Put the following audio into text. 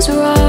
was wrong.